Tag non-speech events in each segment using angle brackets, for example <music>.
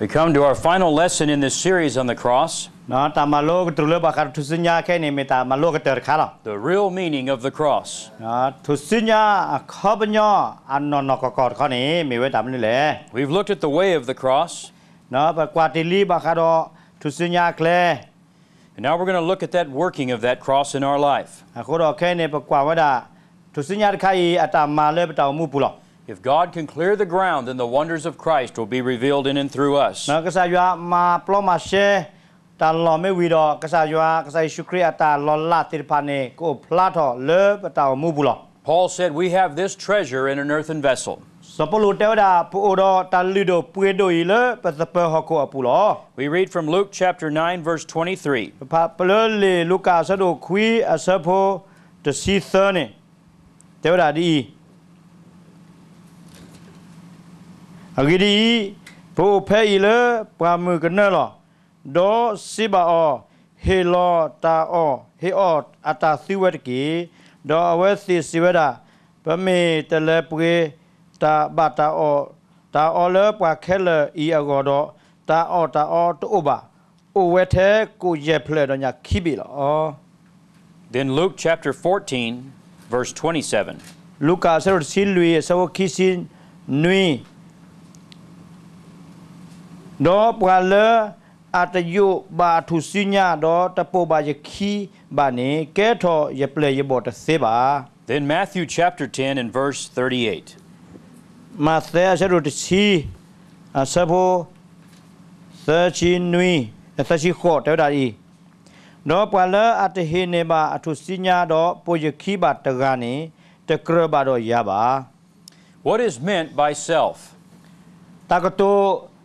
We come to our final lesson in this series on the cross. The real meaning of the cross. We've looked at the way of the cross. And now we're going to look at that working of that cross in our life. If God can clear the ground, then the wonders of Christ will be revealed in and through us. Paul said, We have this treasure in an earthen vessel. We read from Luke chapter 9, verse 23. Hari di Pupai le pramu kena lo Do siba o He lo ta o He o ata siwet ki Do awe si siweda Pemi tele pui Ta ba ta o Ta o le pra ke le i ago do Ta o ta o tu uba Uwe te ku ye ple do nya kibi lo o Then Luke chapter 14 verse 27 Luka serut silui sawo kisin nui ดอปกาเลอาตยุบาทุสิญาดอตะโปบายคีบาเนแกทอยเปลยบอตเซบา Then Matthew chapter 10 and verse 38. Matthew chapter 10 asabo sachinui sachiko tadai. Do pala athene ba athusinya do poyaki ba tagani takra ba do yaba. What is meant by self? Takato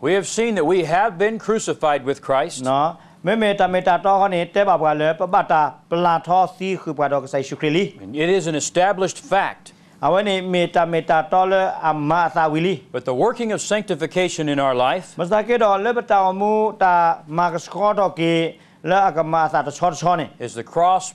We have seen that we have been crucified with Christ. And it is an established fact. But the working of sanctification in our life is the cross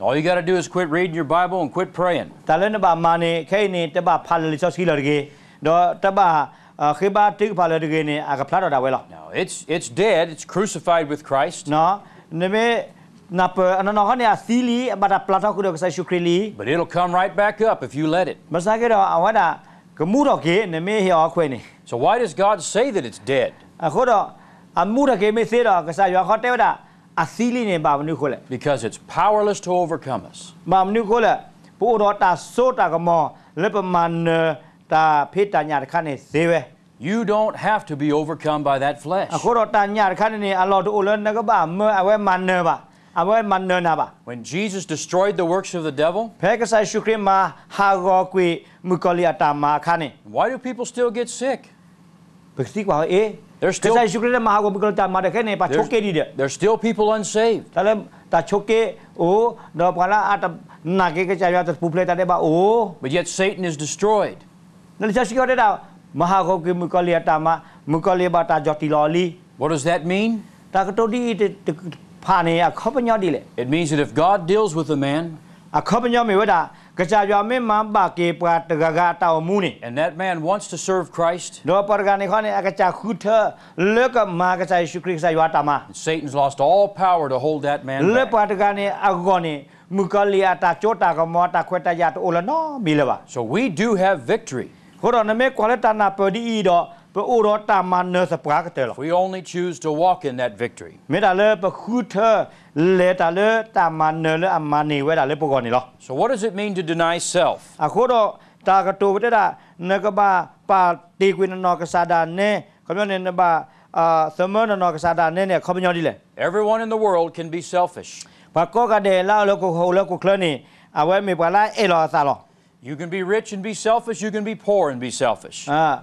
all you got to do is quit reading your bible and quit praying. Ta len ba mane kai ta ba so do ta ba khi ba ti no it's it's dead. It's crucified with christ. No na pa ana no ne asili ba da ta but it'll come right back up if you let it. Me a khwe so why does god say that it's dead? amura que me cera sa asili ne ba khole because it's powerless to overcome us ma nu khole pu ro ta so ta ka mo le pa man ta phe ta nya ta kha se we You don't have to be overcome by that flesh. When Jesus destroyed the works of the devil, why do people still get sick? There's still, 그래서 There's still people unsaved. But yet Satan is destroyed. What does that mean? It means that if God deals with a man, And that man wants to serve Christ. And Satan's lost all power to hold that man back. So we do have victory. We only choose to walk in that victory. So what does it mean to deny self? Ta katu da në në në ba ne. Everyone in the world can be selfish. De la. You can be rich and be selfish, you can be poor and be selfish. Ah,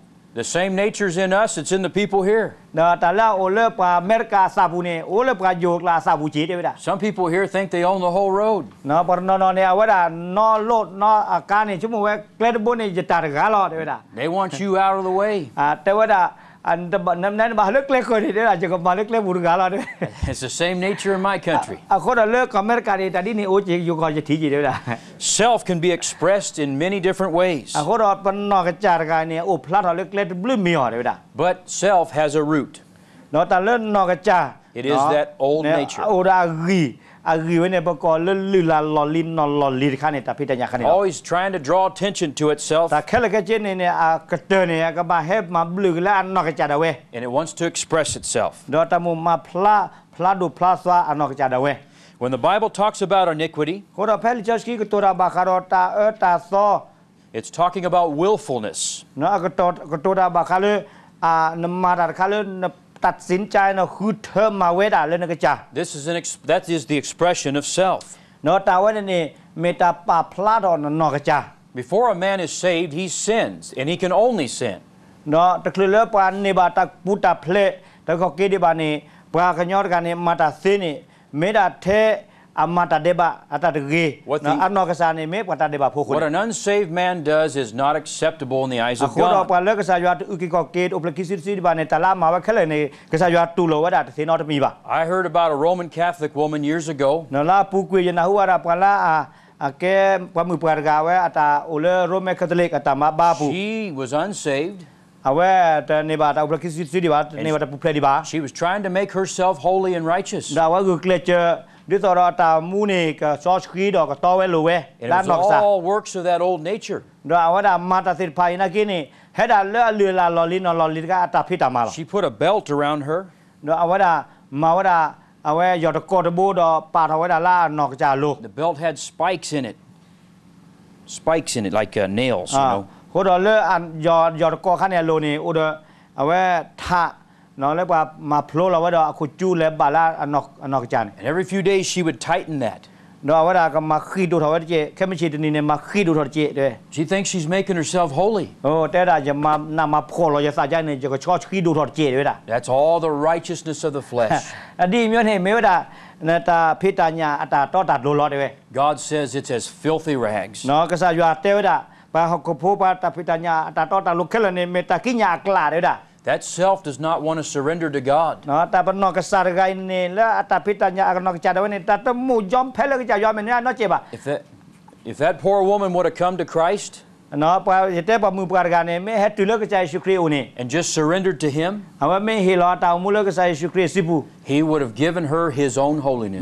The same nature's in us, it's in the people here. Some people here think they own the whole road. They want you out of the way. And the nan le kori dia aja ko mahaluk le burgala dia. <laughs> It's the same nature in my country. Aku dah lek kamer kari tadi ni uji juga aja tiji dia. Self can be expressed in many different ways. Aku dah pernah kejar kani uplat haluk le belum mior dia. But self has a root. No ta le no kejar. It is that old nature. Ora gi. Always trying to draw attention to itself. And it wants to express itself. When the Bible talks about iniquity, it's talking about willfulness. This is an exp that is the expression of self. Before a man is saved, he sins, and he can only sin. เนาะตะคลือเลปานนี่บาตะปุตตะเพลตะกอกิดิบานนี่ปรากญอดกันนี่มาตะซินนี่เมตตาแท้ what an unsaved man does is not acceptable in the eyes of god. i heard about a roman catholic woman years ago. No la pu kwe na hu she was unsaved. She was trying to make herself holy and righteous. ดิตรอตามูเนกซอสครีดอกตอเวลูเวด้านนอกซะ all works of that old nature ดาวดามาตาสิภัยนะกินี่เฮดาเลอลือลาลอลินลอลินก็อัตพิตามาล she put a belt around her ราวดามาวดาเอาไว้ยอดกอดบูดอปาทาวดาลานอกจาลู the belt had spikes in it spikes in it like uh, nails you know โคดอเลอันยอดยอดกอขันเนโลนี่อุดเอาไว้ทา And every few days she would tighten that. She thinks she's making herself holy. That's all the righteousness of the flesh. God says it's as filthy rags. No, That self does not want to surrender to God. If that, poor woman would have come to Christ and just surrendered to Him, He would have given her His own holiness.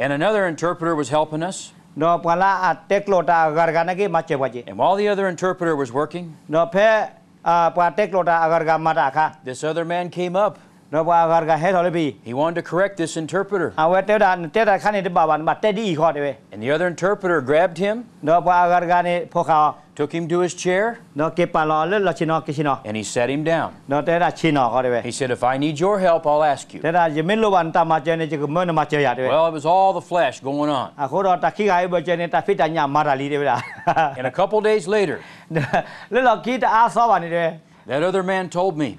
And another interpreter was helping us. And while the other interpreter was working. This other man came up. He wanted to correct this interpreter. And the other interpreter grabbed him, took him to his chair, and he set him down. He said, If I need your help, I'll ask you. Well, it was all the flesh going on. And a couple days later, <laughs> that other man told me,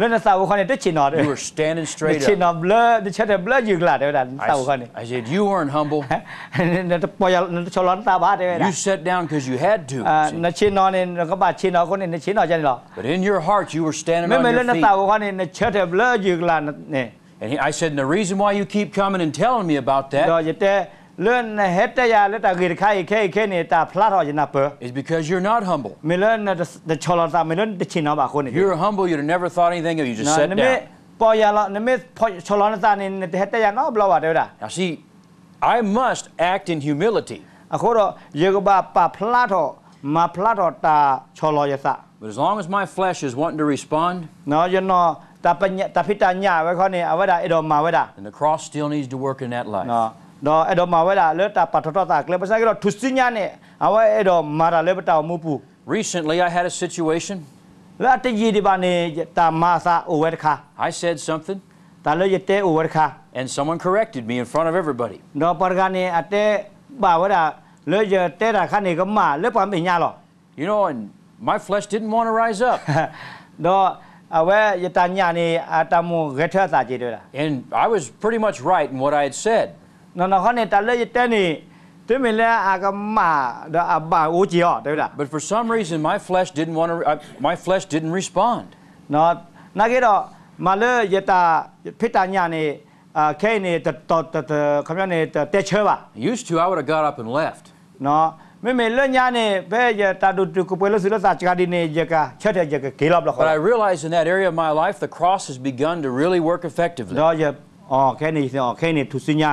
lên là sau con này tới chỉ nọ You were standing straight up. Chỉ nọ lơ, đi chơi đẹp lơ dừng lại đấy là sau con này. I said you weren't humble. Nó bây giờ nó cho lón ta bá đấy You sat down because you had to. Nó chỉ nọ nên nó có bà chỉ nọ con này nó chỉ nọ cho nên lọ. But in your heart you were standing on your feet. Mấy lên là sau con này nó chơi đẹp lơ dừng lại nè. And he, I said, and the reason why you keep coming and telling me about that. Learn. Is because you're not humble. You're humble. You'd never thought anything of you. Just sat down. Po ya la ne me chola ta ni heta no blow out da. Now see, I must act in humility. Akoro yego ba pa plat ma plat ta chola. But as long as my flesh is wanting to respond, no, you know, and the cross still needs to work in that life. No do edo mawela le ta patota tak le basa gero tusinya ne awa edo mara le bata mupu recently i had a situation. La te yi di ba ne ta ma sa o i said something. Ta le yete o wer and someone corrected me in front of everybody. Do parga ate ba wera le yete ra kha ne ga ma le pa me nya lo. You know and my flesh didn't want to rise up. <laughs> Do and i was pretty much right in what i had said. But for some reason, my flesh didn't want to. Uh, my flesh didn't respond. No, nagiro malu yata pitanya ni kene tot tot kamya ni techeva. Used to, I would have got up and left. No. ไม่เมลเนี่ยนี่เพื่อตาดูดูกูไปรู้สึกว่าสัจการดีเนี่ยจะก็เชื่อใจจะก็กี่รอบแล้วครับ But I realized in that area of my life the cross has begun to really work effectively. เราจะอ๋อแค่นี้อ๋อแค่นี้ทุสิญา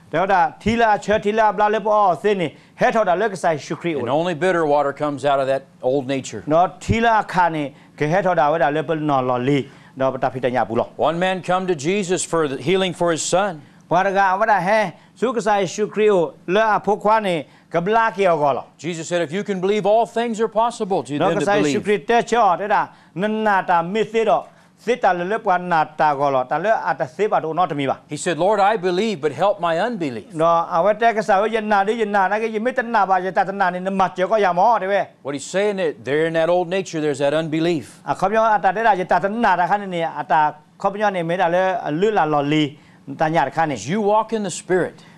And only bitter water comes out of that old nature. One man come to Jesus for the healing for his son. Jesus said, if you can believe, all things are possible to you them that believe. စ်တဲ့ချောတဲ့တာနနာတာမစ်သေးတော့စစ်တလလေပွားနာတာကောလောတလေအတစေပါတော့နော်တမီပါ He said, Lord, I believe, but help my unbelief. နော်အဝတဲ့ကစားဝရနာဒီရနာနာကယမိတနာပါယတတနာနေမတ်ချေကောရမောတဲ့ပဲ What he's saying that there in that old nature, there's that unbelief. အခမျောအတတဲ့ရာယတတနာတာခဏနေအတာခမျောနေမေတာလေလွလာလော်လီတညာခဏနေ As you walk in the Spirit,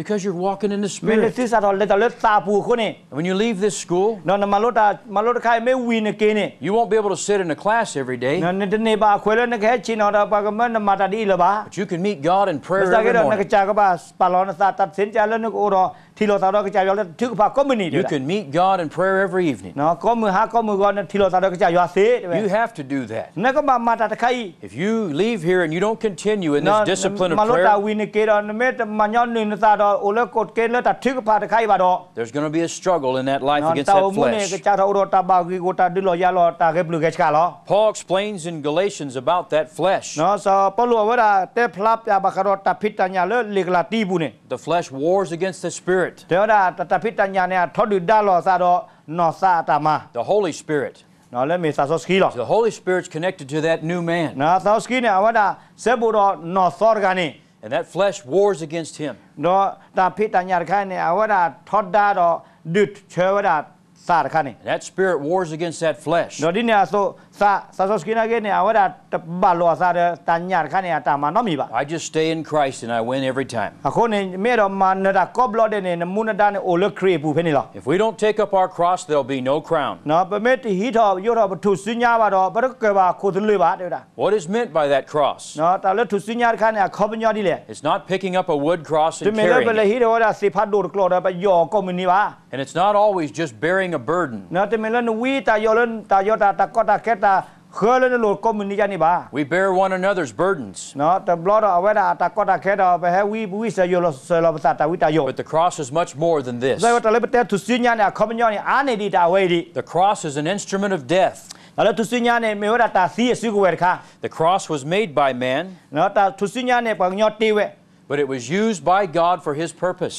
because you're walking in the spirit. When you leave this school, නොන you won't be able to sit in a class every day, නොන but you can meet God in prayer every morning. จาก็บาสปาลอนสาตัดสินใจแล้วนึกโอรอทีโลซาดอกระจายยอดทึกผักก็มือนี่เดีย You can meet God in prayer every evening. เนาะก็มือฮะก็มือก่อนทีโลซาดอกระจายยอดเสีย You have to do that. If you leave here and you don't continue in this discipline of prayer, there's going to be a struggle in that life against that flesh. Paul explains in Galatians about that flesh. The flesh wars against the spirit. The Holy Spirit. The Holy Spirit's connected to that new man နော်ဆောစကီနေအဝဒါဆေဘူတော့နော်ဆောရကနေ and that flesh wars against him. နော်တဖိတညာခိုင်နေအဝဒါထော်ဒါတော့ဒုချေဝဒါစာရခနေ And that spirit wars against that flesh. နော်ဒီနေအဆို I just stay in Christ and I win every time. If we don't take up our cross, there'll be no crown. What is meant by that cross? It's not picking up a wood cross and carrying it. And it's not always just bearing a burden ta khơi lên lột mình đi bà. We bear one another's burdens. Nó ta lo đó vậy là ta có ta khé đó về we we sẽ vô sẽ lo ta ta but the cross is much more than this. Ta lấy bắt này không nhau này anh này đi ta về đi. The cross is an instrument of death. Này mới ta the cross was made by man nó ta tu sĩ này bằng nhau tiêu vậy but it was used by God for His purpose.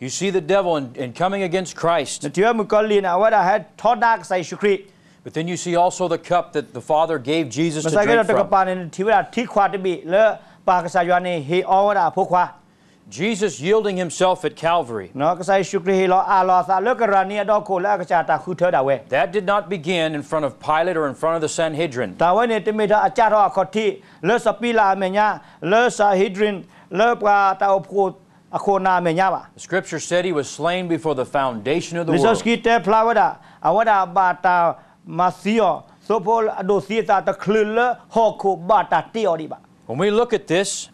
You see the devil in, in coming against Christ. But then you see also the cup that the Father gave Jesus to drink from. Jesus yielding himself at Calvary. That did not begin in front of Pilate or in front of the Sanhedrin. Sanhedrin the scripture said he was slain before the foundation of the world. When we look at this,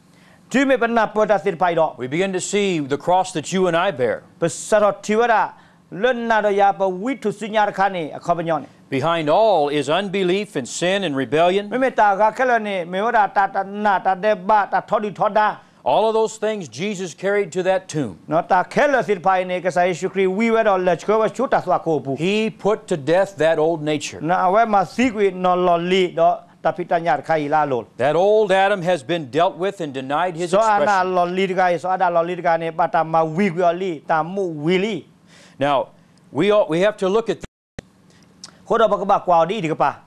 we begin to see the cross that you and I bear. Behind all is unbelief and sin and rebellion. All of those things Jesus carried to that tomb. He put to death that old nature. That old Adam has been dealt with and denied his expression. Now, we, all, we have to look at this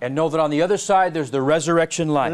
and know that on the other side there's the resurrection life.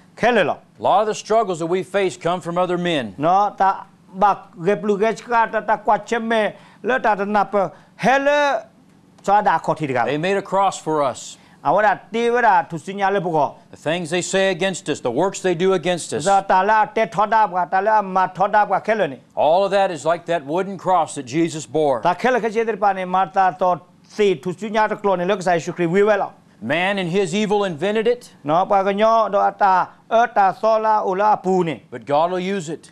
A lot of the struggles that we face come from other men. No, ta ba geplugechka ta ta kwacheme le ta ta na hele cha da khoti ga. They made a cross for us. Awara ti wara thusinya le buko. The things they say against us, the works they do against us. Za ta la te thoda ba ta la ma thoda ba khelone. All of that is like that wooden cross that Jesus bore. Ta khel khe jeder pane marta to si thusinya to klone le sai shukri wiwela. Man in his evil invented it. Nó. But God will use it.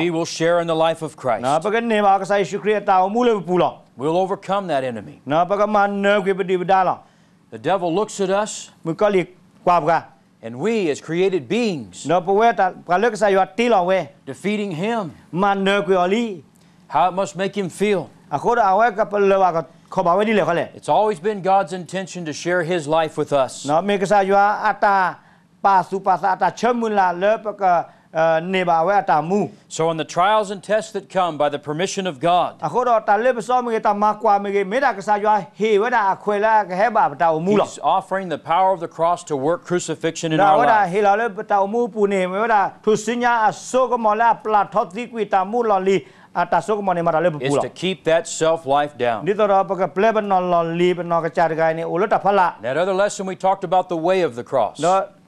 We will share in the life of Christ. We'll overcome that enemy. The devil looks at us. And we, as created beings, defeating him, how it must make him feel. It's always been God's intention to share His life with us. နော်မေကစားရွာအတာပါစုပါစာအတာချမူလာလေပကနေပါဝဲအတာမူ So, in the trials and tests that come by the permission of God, အခုတော့တလေပစောမေတာမကွာမေမေတာကစားရွာဟေဝဲတာအခွေလာကဟဲပါပတာမူလော He's offering the power of the cross to work crucifixion in ဒါ our ဝဒါ life. ဟေလာလေပတာမူပူနေမေဝဒါသူစညာအစောကမလာပလာထော့တိကွီတာမူလော်လီအတာစောကမနေမာလေပူ It's လော to keep that self life down. ဒီတော့ပကပလေဘနော်လော်လီဘနော်ကချာတကိုင်းနေအိုလတာဖလာ That other lesson we talked about the way of the cross, တော့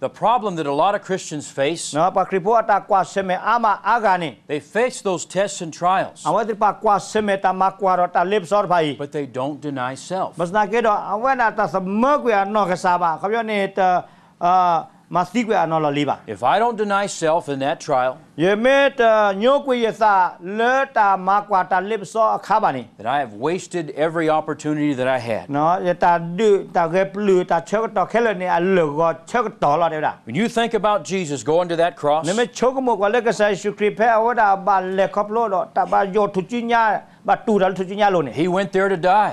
The problem that a lot of Christians face. They face those tests and trials. But they don't deny self. If I don't deny self in that trial, then I have wasted every opportunity that I had. When you think about Jesus going to that cross, he went there to die.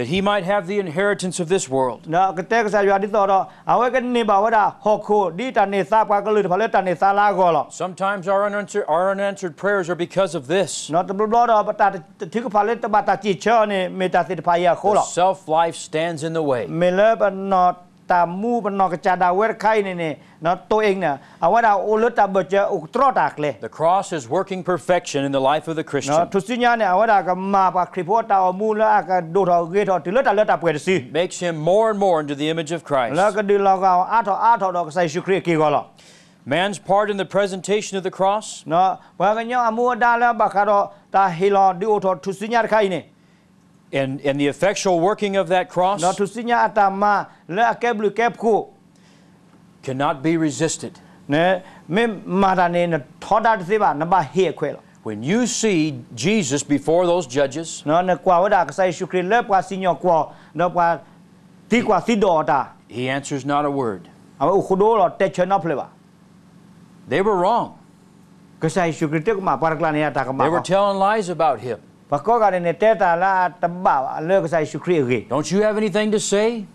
that he might have the inheritance of this world. Sometimes our unanswered, our unanswered prayers are because of this. The self-life stands in the way. The cross is working perfection in the life of the Christian. Makes him more and more into the image of Christ. Man's part in the presentation of the cross. No and, and the effectual working of that cross cannot be resisted. When you see Jesus before those judges, he, he answers not a word. They were wrong. They were telling lies about him. Pakoga ne teta la tamba le ko sai shukri ge. Don't you have anything to say?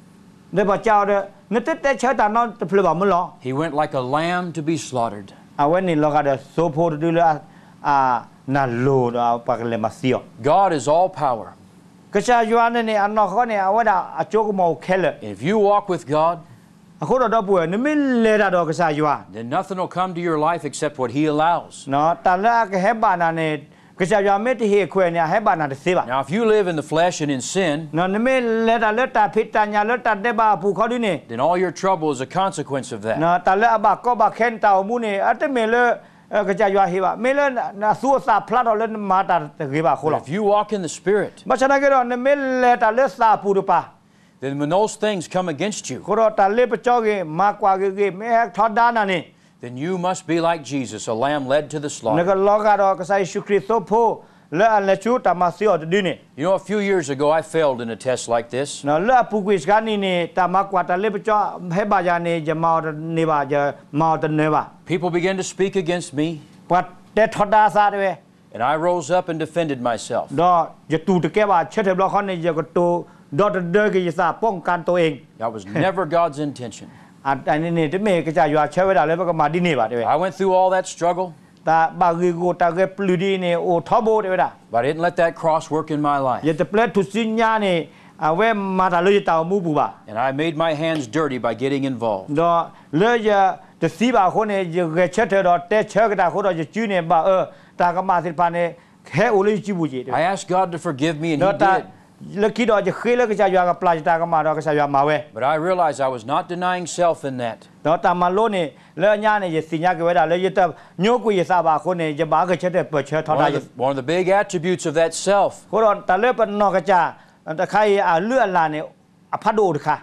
Ne ba chao de ne te te cha ta no te phle ba mo. He went like a lamb to be slaughtered. I went in lo ga de so to do that a na lo da pa le ma sio. God is all power. Ka cha yuan ne an no ko ne a da a cho ko mo khel. If you walk with God, then nothing will come to your life except what He allows. Na ta la ke he ba na ne now, if you live in the flesh and in sin, then all your trouble is a consequence of that. But if you walk in the Spirit, then when those things come against you, then you must be like Jesus, a lamb led to the slaughter. You know, a few years ago, I failed in a test like this. People began to speak against me. And I rose up and defended myself. That was never God's intention. I went through all that struggle. But I didn't let that cross work in my life. And I made my hands dirty by getting involved. I asked God to forgive me, and He did. But I realized I was not denying self in that. One of the big attributes of that self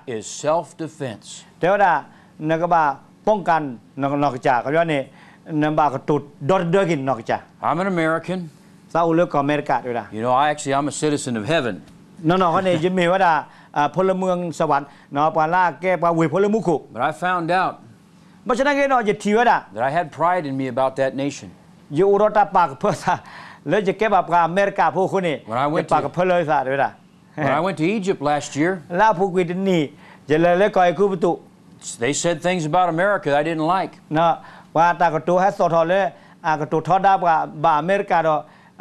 is self defense. ป้องกันนอกจากเขาเนี่ยนบากตุดดอดเดกินนอกจาก I'm an American ซาอุลก็อเมริกาด้วยนะ You know I actually I'm a citizen of heaven นนก็เนี่ยจะมีว่าดาพลเมืองสวรรค์เนาะปาลาแกปาเวพลมุขุ But I found out เพราะฉะนั้นก็เนาะจะทีว่าดา that I had pride in me about that nation. อยู่อุรตาปากเพื่อซะแล้วจะแกแบบอเมริกาผู้คนนี่ When I went ปาก to- เพื่อเลยซะด้วยล่ะ When I went to Egypt last year, ลาผู้กินนี่จะเลยเลยก่อยกูประตู they said things about America that I didn't like. เนาะว่าตากตัวให้สอทอเลยอากตัวทอดาบกับบาอเมริกาดออ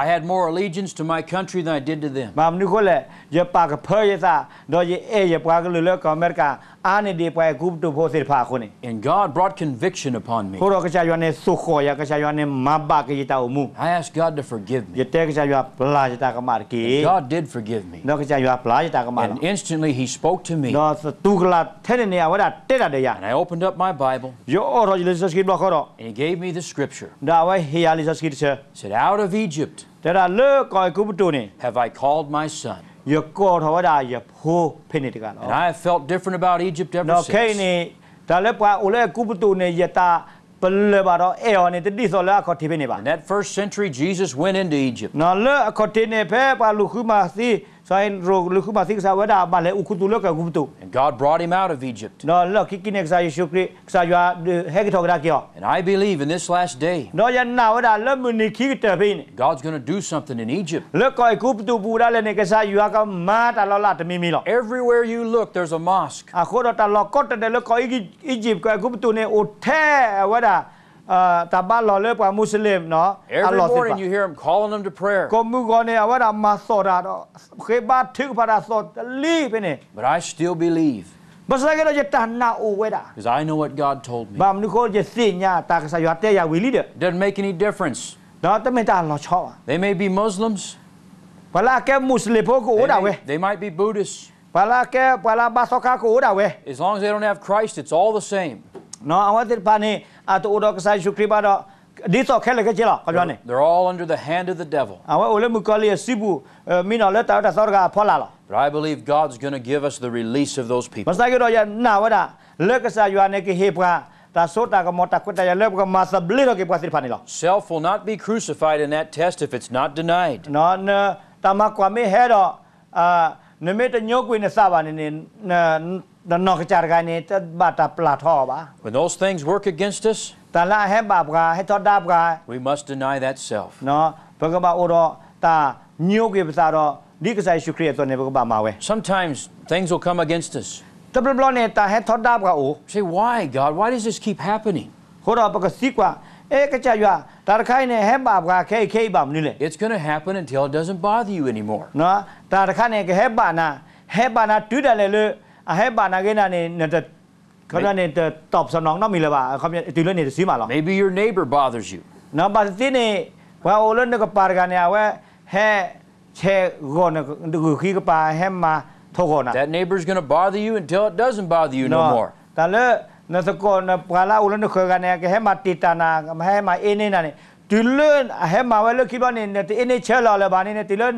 I had more allegiance to my country than I did to them. And God brought conviction upon me. I asked God to forgive me. And God did forgive me. And instantly He spoke to me. And I opened up my Bible. And He gave me the scripture. He said, Out of Egypt have I called my son. ယကောထဝဒယဖိုးဖိနေတက And နော် I have felt different about Egypt ever နော်ခဲ since. နေဒါလည်းပွာအိုလေကုပတူနေယတာပလေဘာတော့အေယောနေတတိဆောလာခေါတိဖိနေပါ In that first century, Jesus went into Egypt. နော်လေအခေါတိနေဖဲပါလူခုမာ And God brought him out of Egypt. And I believe in this last day, God's going to do something in Egypt. Everywhere you look, there's a mosque. Every morning you hear him calling them to prayer. But I still believe. Because I know what God told me. Doesn't make any difference. They may be Muslims. They may, they might be Buddhists. As long as they don't have Christ, it's all the same they're all under the hand of the devil. Sibu but I believe God's going to give us the release of those people. Self will not be crucified in that test if it's not denied. Nó mi ta when those things work against us, we must deny that self. Sometimes things will come against us. Say, why, God? Why does this keep happening? It's going to happen until it doesn't bother you anymore. อาเฮบานาเกนานี่เนี่ยจะเขาเนี่ยจะตอบสนองน้องมีเลยว่าเขาจะตีเรื่องนี้จะซื้อมาหรอ Maybe your neighbor bothers you. น้องบาสตินี่ว่าโอเล่นกับปาร์กันเนี่ยว่าให้เชกอนกูขี้กับปาให้มาทุกคนนะ That neighbor's gonna bother you until it doesn't bother you no more. แต่เลิกนั่นสกุลนะพาราอุลนุเคยกันเนี่ยให้มาติดตานาให้มาเอเนนั่นติเลินให้มาไว้เลิกคิดว่าเนี่ยติเอเนเชื่อเราเลยบ้านนี่เนี่ยติเลิน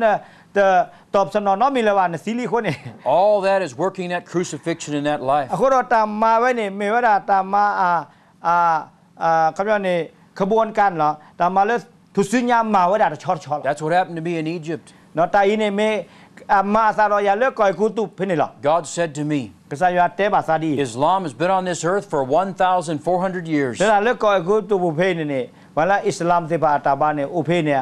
the ตอบสนองน้อมีละวันสิลิคนเอง all that is working that crucifixion in that life คนเราตามมาไว้เนี่ยเมวดาตามมาอ่าอ่าอ่าคำว่าเนี่ยขบวนการเหรอตามมาเลสทุสิญามมาไว้ดาชอตช็อต that's what happened to me in Egypt นอตาอีเนี่ยเมมาซาลอยาเลืกก่อยกูตุเพนี่หรอ God said to me กษัตริย์เตบาซาดี Islam has been on this earth for 1,400 years แล้วเลืกก่อยกูตุบุเพนี่เนี่ยวลาอิสลามเตบาตาบานเนี่ยอุเพเนี่ย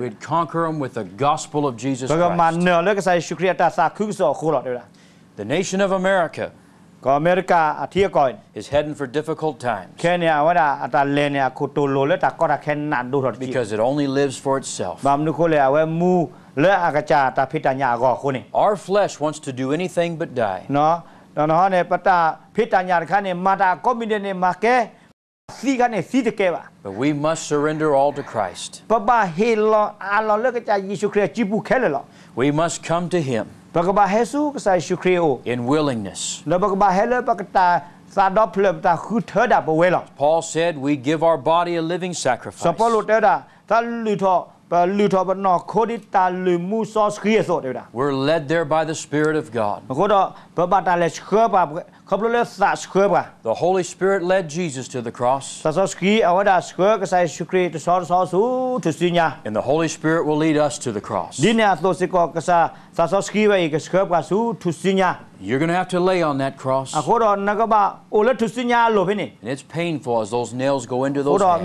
We'd conquer them with the gospel of Jesus Christ. The nation of America is heading for difficult times. Because it only lives for itself. Our flesh wants to do anything but die. But we must surrender all to Christ. We must come to Him in willingness. Paul said, We give our body a living sacrifice. We're led there by the Spirit of God. The Holy Spirit led Jesus to the cross. Sa to. And the Holy Spirit will lead us to the cross. You're going to have to lay on that cross. And it's painful as those nails go into those hands.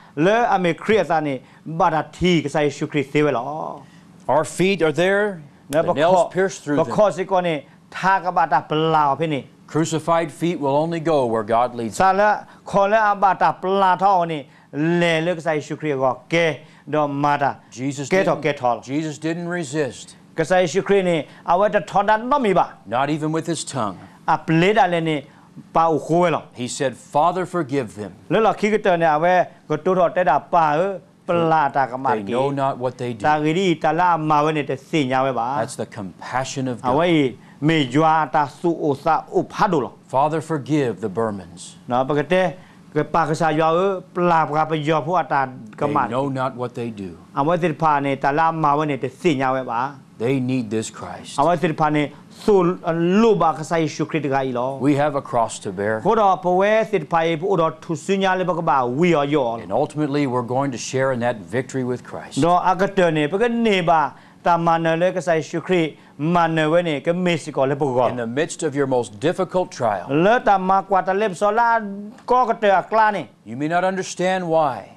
le ame kriya kasai our feet are there. The nails pierced through because them crucified feet will only go where god leads sala khole abata pla tho ni le le kasai shu go ke do mata. Jesus ke ke jesus didn't resist. Kasai shu ni awata thodan no mi ba. Not even with his tongue. อัปเลดอะไรเนี่ย he said, Father, forgive them. Lỡ là khi cái tờ nhà về có tu thọ tế đà pa They know not what they do. That's the compassion of God. Away me jua ta su o. Father, forgive the Burmans. Nó bà cái tế cái pa cái sa jua ư pla pa. They know not what they do. Away thì pa này ta la mà. They need this Christ. We have a cross to bear. And ultimately, we're going to share in that victory with Christ. In the midst of your most difficult trial, you may not understand why.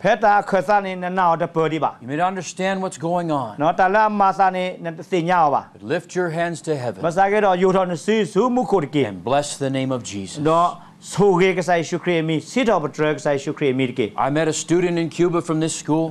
You may not understand what's going on. But lift your hands to heaven and bless the name of Jesus. I met a student in Cuba from this school.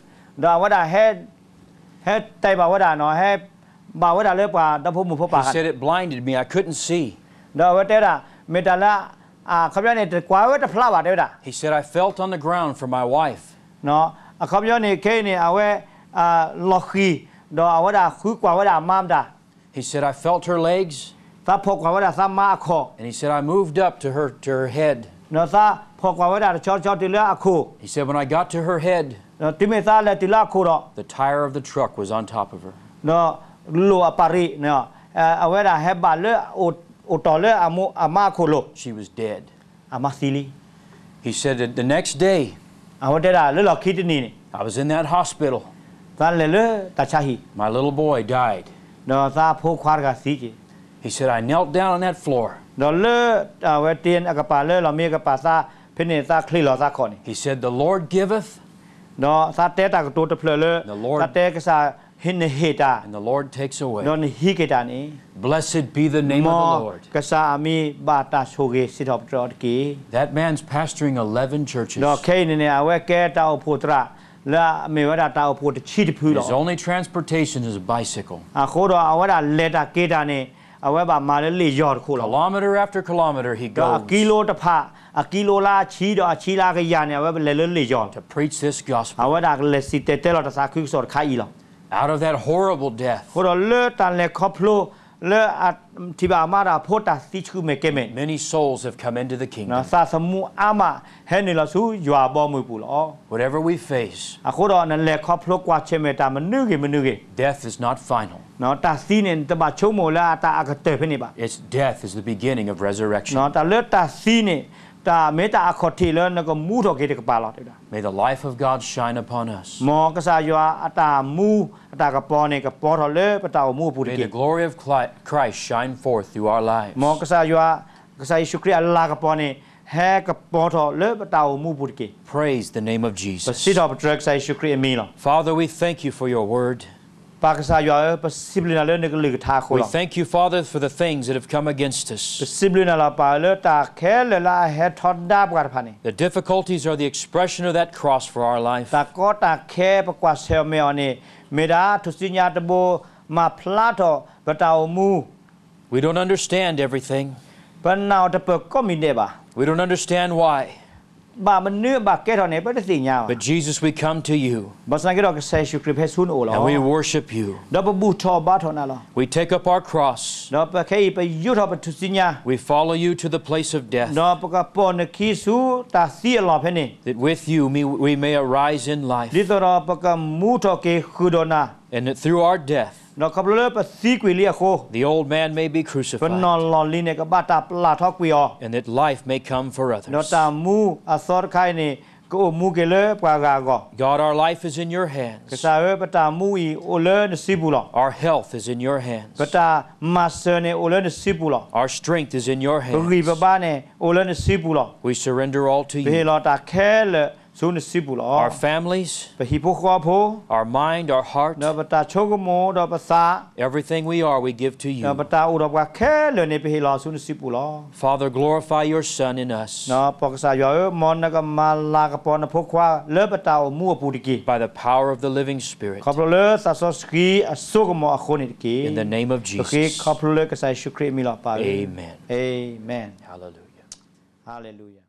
တော့အဝဒါဟက်ဟက်တိုင်ပါဝဒါနော်ဟက်ဘာဝဒါလေပါတဖို့မဖို့ပါ He said it blinded me, I couldn't see. တော့ဝတဲတာမေတလာအာခပြနေကွာဝတဖလာပါတယ်တာ He said, I felt on the ground for my wife. နော်အခပြနေခဲနေအဝဲအာလော်ခီတော့အဝဒါခုကွာဝဒါမမ်တာ He said, I felt her legs, သဖို့ကွာဝဒါသမခေါ် and he said, I moved up to her to her head. နော်သဖို့ကွာဝဒါချောချောတလအခု He said, when I got to her head, uh, the tire of the truck was on top of her. No, lua pari no. Uh, awera heba le utole amu amakulo. She was dead. Amasili. He said that the next day. Awera le lo. I was in that hospital. My little boy died. He said, I knelt down on that floor. He said, The Lord giveth, no, And the Lord takes away. Blessed be the name of the Lord. That man's pastoring 11 churches. His only transportation is a bicycle အဝဲပါမာလေလေရော်ခုလော Kilometer after kilometer, he တော့ goes ကီလိုတဖအကီလိုလာချီတော့အချီလာကရနေအဝဲလေလေလေရော် to preach this gospel အဝဒကလက်စီတဲတဲလောတစာခုစောခိုင်လော out of that horrible death. ခုတော့လေတန်လေခေါပလိုလေအတိဘာမာရာဖို့တာစီချူမေကေမေ Many souls have come into the နော် kingdom. စာစမှုအမဟဲနေလဆူယွာဘောမွေပူလော Whatever we face, အခုတော့နလေခေါပလိုကွာချေမေတာမနုကေမနုကေ death is not final. It's death is the beginning of resurrection. May the life of God shine upon us. May the glory of Christ shine forth through our lives. Praise the name of Jesus. Father, we thank you for your word. We thank you, Father, for the things that have come against us. The difficulties are the expression of that cross for our life. We don't understand everything. We don't understand why bà mình nưa bà nhau but Jesus we come to you. Bà sang cái đó cái sai shukrip hesun ô lo and we worship you. Đó bà bu bà we take up our cross. Đó bà bà thọ bà nha we follow you to the place of death. Đó bà khi su ta lo phe that with you we may arise in life. Đó bà mu thọ kê khu đó and that through our death, the old man may be crucified. And that life may come for others. God, our life is in your hands. Our health is in your hands. Our strength is in your hands. We surrender all to you our families, our mind, our heart, everything we are, we give to you. Father, glorify your Son in us. By the power of the living Spirit. In the name of Jesus. Amen. Amen. Hallelujah. Hallelujah.